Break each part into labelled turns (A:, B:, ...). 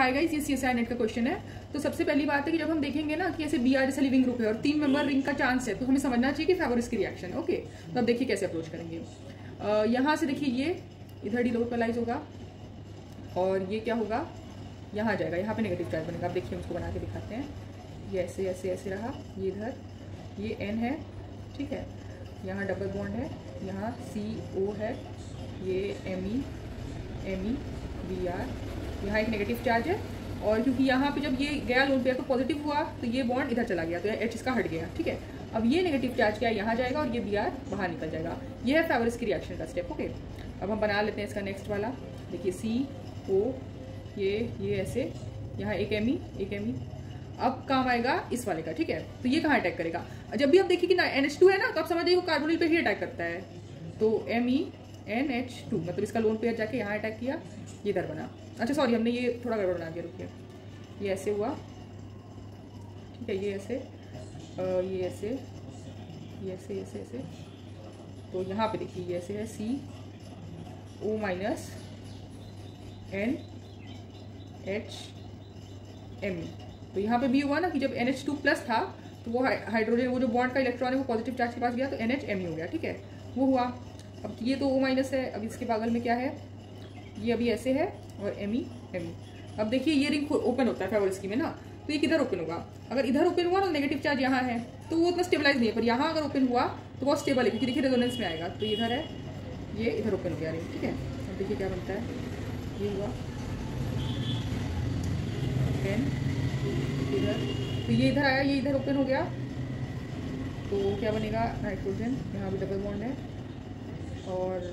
A: हाय guys ये C S NET का question है। तो सबसे पहली बात है कि जब हम देखेंगे ना कि ऐसे बी आर जैसा लिविंग ग्रुप है और तीन मेंबर रिंग का चांस है तो हमें समझना चाहिए कि फेवरिस की रिएक्शन ओके तो अब देखिए कैसे अप्रोच करेंगे। यहाँ से देखिए ये, इधर डिलोकलाइज होगा और ये क्या होगा? यहाँ जाएगा। यहाँ पे नेगेटिव चार्ज बनेगा। आप देखिए उसको बना के दिखाते हैं। ये ऐसे ऐसे ऐसे रहा। ये इधर, ये एन है। ठीक है? यहाँ डबल बॉन्ड है। यहाँ सी ओ है। ये M E M E B R यहाँ एक नेगेटिव चार्ज है और क्योंकि यहाँ पे जब ये गया लोन पेयर तो पॉजिटिव हुआ तो ये बॉन्ड इधर चला गया तो एच इसका हट गया, ठीक है? अब ये नेगेटिव चार्ज क्या यहाँ जाएगा और ये बी आर बाहर निकल जाएगा। ये है फेवरिस की रिएक्शन का स्टेप ओके अब हम बना लेते हैं इसका नेक्स्ट वाला। देखिए सी ओ ये ये ऐसे। यहाँ एक एम ई एक एम ई अब काम आएगा इस वाले का, ठीक है? तो ये कहाँ अटैक करेगा? जब भी आप देखिए कि ना एन है ना तो आप समझ जाइए कार्बोनिल पे ही अटैक करता है। तो M E N H two मतलब इसका लोन पेयर जाके यहाँ अटैक किया, ये इधर बना। अच्छा सॉरी हमने ये थोड़ा गड़बड़ बना दिया रुकिए ये ऐसे हुआ। ठीक है, ये ऐसे ये ऐसे ये ऐसे ऐसे ऐसे। तो यहाँ पे देखिए, ये ऐसे है C O minus N H M तो यहाँ पे भी हुआ ना कि जब एन एच टू प्लस था तो वो हाइड्रोजन वो जो बॉन्ड का इलेक्ट्रॉन है, वो पॉजिटिव चार्ज के पास गया तो एन एच एम हो गया, ठीक है? वो हुआ। अब ये तो ओ माइनस है, अब इसके बगल में क्या है? ये अभी ऐसे है और एम ई एम ई अब देखिए, ये रिंग ओपन होता है फेवरिस्की में ना तो ये किधर ओपन होगा? अगर इधर ओपन हुआ ना नेगेटिव चार्ज यहाँ है तो वो उतना स्टेबलाइज नहीं है, पर यहाँ अगर ओपन हुआ तो बहुत स्टेबल है, क्योंकि देखिए रेजोनेंस में आएगा तो इधर है, ये इधर ओपन हो गया रिंग ठीक है? अब देखिए क्या बनता है, ये हुआ टेन इधर तो ये इधर आया, ये इधर ओपन हो गया तो क्या बनेगा? नाइट्रोजन यहाँ भी डबल बॉन्ड है और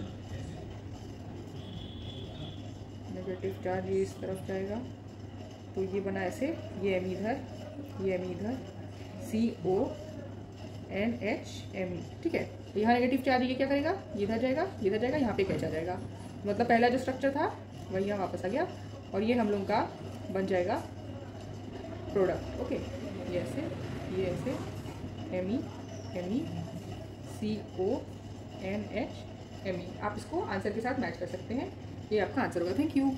A: नेगेटिव चार्ज ये इस तरफ़ जाएगा। तो ये बना ऐसे, ये एम इधर, ये एम इधर C O N H M E ठीक है? तो यहाँ नेगेटिव चार्ज ये क्या करेगा? इधर जाएगा इधर जाएगा, यहाँ पे कैच जाएगा? मतलब पहला जो स्ट्रक्चर था, वही यहाँ वापस आ गया और ये हम लोग का बन जाएगा प्रोडक्ट ओके ये ऐसे ये ऐसे M E M E C O N H M आप इसको आंसर के साथ मैच कर सकते हैं। ये आपका आंसर होगा। Thank you